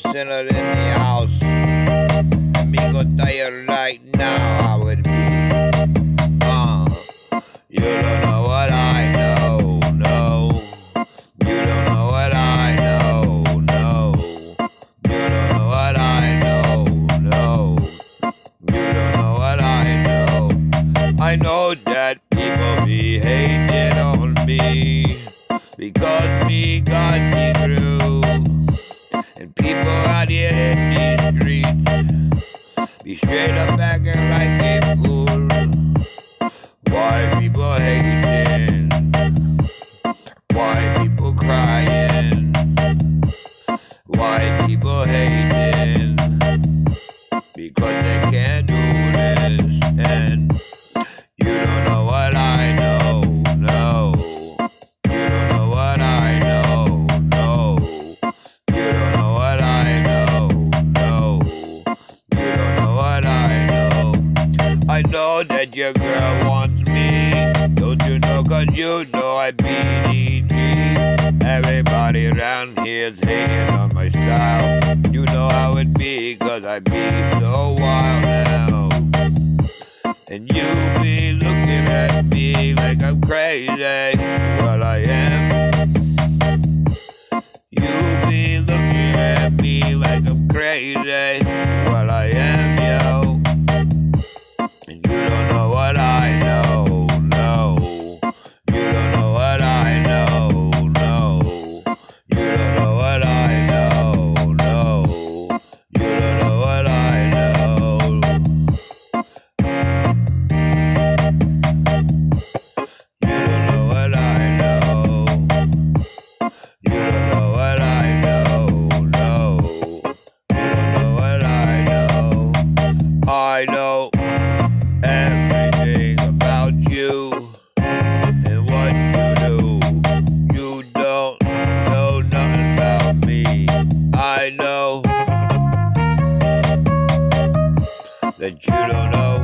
sinner in the house. And me go tell right now how it straight up know that your girl wants me. Don't you know? Cause you know I BDG. Everybody around here's hating on my style. You know how it be, cause I be so wild now. And you be looking at me like I'm crazy. that you don't know.